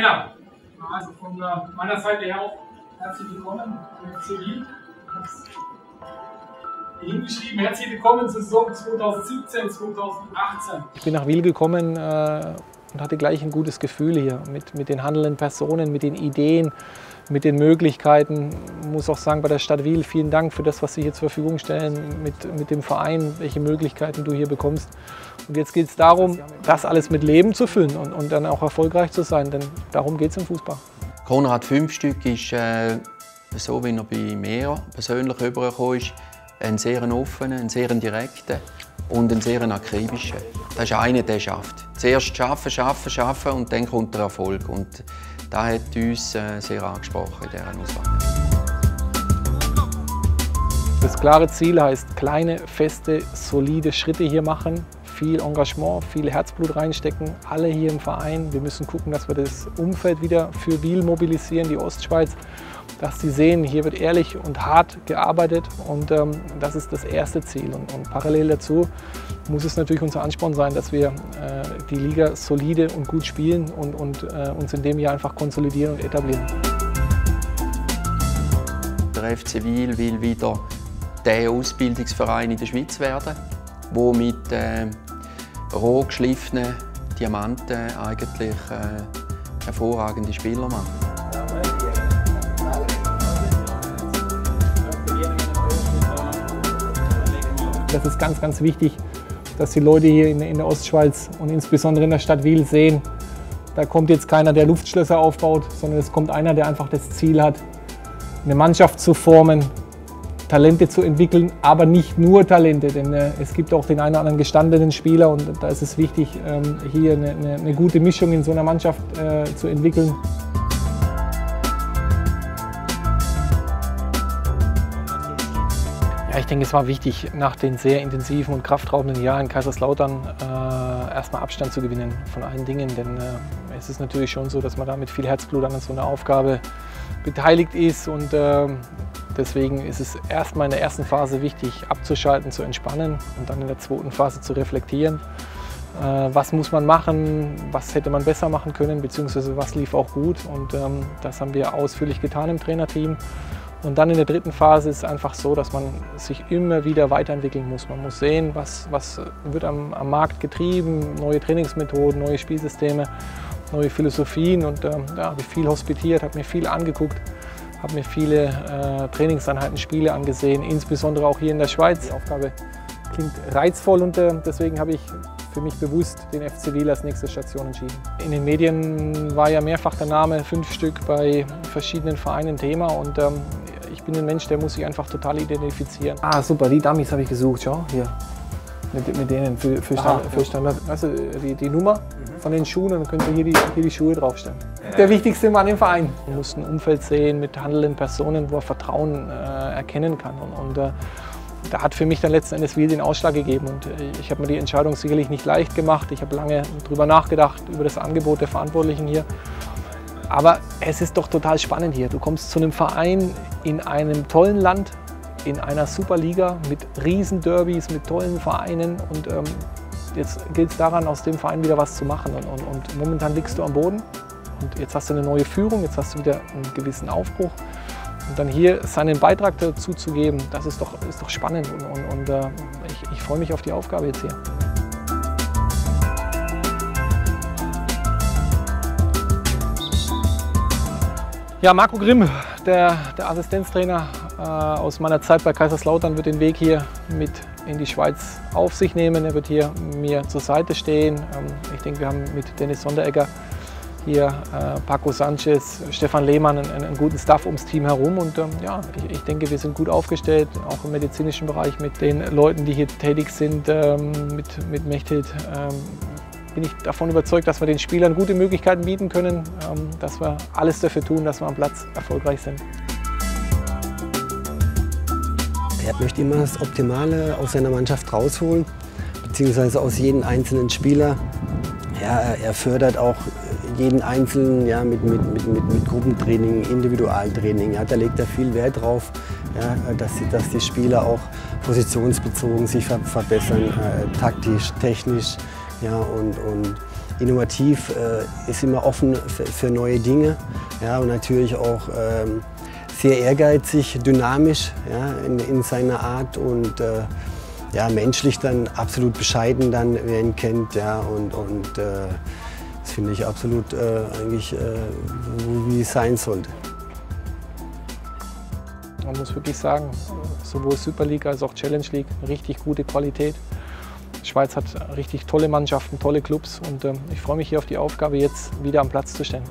Männer, also von meiner Seite her auch herzlich willkommen FC Wien. Hingeschrieben, herzlich willkommen zur Saison 2017, 2018. Ich bin nach Wiel gekommen äh, und hatte gleich ein gutes Gefühl hier mit, mit den handelnden Personen, mit den Ideen, mit den Möglichkeiten. Ich muss auch sagen, bei der Stadt Wiel vielen Dank für das, was Sie hier zur Verfügung stellen, mit, mit dem Verein, welche Möglichkeiten du hier bekommst. Und jetzt geht es darum, das alles mit Leben zu füllen und, und dann auch erfolgreich zu sein, denn darum geht es im Fußball. Konrad Fünfstück ist, äh, so wie er bei mir persönlich übergekommen ist, ein sehr offener, ein sehr direkter und ein sehr akribischer. Das ist einer, der schafft. Zuerst schaffen, schaffen, schaffen und dann kommt der Erfolg. Und das hat uns äh, sehr angesprochen in dieser Auswahl. Das klare Ziel heißt, kleine, feste, solide Schritte hier machen, viel Engagement, viel Herzblut reinstecken, alle hier im Verein. Wir müssen gucken, dass wir das Umfeld wieder für Wiel mobilisieren, die Ostschweiz, dass sie sehen, hier wird ehrlich und hart gearbeitet und ähm, das ist das erste Ziel. Und, und, parallel dazu muss es natürlich unser Ansporn sein, dass wir äh, die Liga solide und gut spielen und, und äh, uns in dem Jahr einfach konsolidieren und etablieren. Der FC Wiel will wieder der Ausbildungsverein in der Schweiz werden, wo mit äh, roh geschliffenen Diamanten eigentlich äh, hervorragende Spieler macht. Das ist ganz, ganz wichtig, dass die Leute hier in, in der Ostschweiz und insbesondere in der Stadt Wiel sehen, da kommt jetzt keiner, der Luftschlösser aufbaut, sondern es kommt einer, der einfach das Ziel hat, eine Mannschaft zu formen, Talente zu entwickeln, aber nicht nur Talente, denn äh, es gibt auch den einen oder anderen gestandenen Spieler und da ist es wichtig, ähm, hier eine, eine, eine, gute Mischung in so einer Mannschaft äh, zu entwickeln. Ja, ich denke, es war wichtig, nach den sehr intensiven und kraftraubenden Jahren in Kaiserslautern äh, erstmal Abstand zu gewinnen von allen Dingen, denn äh, es ist natürlich schon so, dass man da mit viel Herzblut an so einer Aufgabe beteiligt ist und äh, Deswegen ist es erstmal in der ersten Phase wichtig, abzuschalten, zu entspannen und dann in der zweiten Phase zu reflektieren. Äh, was muss man machen, was hätte man besser machen können, beziehungsweise was lief auch gut. Und ähm, das haben wir ausführlich getan im Trainerteam. Und dann in der dritten Phase ist es einfach so, dass man sich immer wieder weiterentwickeln muss. Man muss sehen, was, was wird am, am Markt getrieben, neue Trainingsmethoden, neue Spielsysteme, neue Philosophien. Und ähm, da habe ich viel hospitiert, habe mir viel angeguckt habe mir viele äh, Trainingseinheiten, Spiele angesehen, insbesondere auch hier in der Schweiz. Die Aufgabe klingt reizvoll und äh, deswegen habe ich für mich bewusst den FC Wiel als nächste Station entschieden. In den Medien war ja mehrfach der Name fünf Stück bei verschiedenen Vereinen Thema und ähm, ich bin ein Mensch, der muss sich einfach total identifizieren. Ah super, die Dummies habe ich gesucht, schau hier. Mit, mit denen für, für, Stand, für Standard. Also die, die Nummer von den Schuhen und dann könnt ihr hier die, hier die Schuhe draufstellen. Der wichtigste Mann im Verein. Man muss ein Umfeld sehen mit handelnden Personen, wo er Vertrauen äh, erkennen kann. Und, und äh, da hat für mich dann letzten Endes wieder den Ausschlag gegeben. Und äh, ich habe mir die Entscheidung sicherlich nicht leicht gemacht. Ich habe lange darüber nachgedacht, über das Angebot der Verantwortlichen hier. Aber es ist doch total spannend hier. Du kommst zu einem Verein in einem tollen Land, in einer Superliga mit Riesenderbys, mit tollen Vereinen und ähm, Jetzt gilt es daran, aus dem Verein wieder was zu machen. Und, und, und, momentan liegst du am Boden und jetzt hast du eine neue Führung, jetzt hast du wieder einen gewissen Aufbruch. Und dann hier seinen Beitrag dazu zu geben, das ist doch, ist doch spannend und, und, und äh, ich, ich freue mich auf die Aufgabe jetzt hier. Ja, Marco Grimm, der, der Assistenztrainer aus meiner Zeit bei Kaiserslautern, wird den Weg hier mit in die Schweiz auf sich nehmen. Er wird hier mir zur Seite stehen. Ähm, ich denke, wir haben mit Dennis Sonderegger hier äh, Paco Sanchez, Stefan Lehmann einen, einen, guten Staff ums Team herum. Und ähm, ja, ich, ich, denke, wir sind gut aufgestellt, auch im medizinischen Bereich mit den Leuten, die hier tätig sind, ähm, mit, mit Mechthild. Bin ich davon überzeugt, dass wir den Spielern gute Möglichkeiten bieten können, dass wir alles dafür tun, dass wir am Platz erfolgreich sind. Er möchte immer das Optimale aus seiner Mannschaft rausholen, beziehungsweise aus jedem einzelnen Spieler. Ja, er fördert auch jeden Einzelnen ja, mit, mit, mit, mit, Gruppentraining, Individualtraining. Ja, da legt er viel Wert drauf, ja, dass, die, dass die Spieler auch positionsbezogen sich verbessern, äh, taktisch, technisch. Ja, und, und innovativ, äh, ist immer offen für, für, neue Dinge ja, und natürlich auch ähm, sehr ehrgeizig, dynamisch ja, in, in seiner Art und äh, ja, menschlich dann absolut bescheiden, dann, wer ihn kennt. Ja, und, und äh, das finde ich absolut äh, eigentlich, äh, wie es sein sollte. Man muss wirklich sagen, sowohl Super League als auch Challenge League, richtig gute Qualität. Die Schweiz hat richtig tolle Mannschaften, tolle Clubs und ähm, ich freue mich hier auf die Aufgabe, jetzt wieder am Platz zu stehen.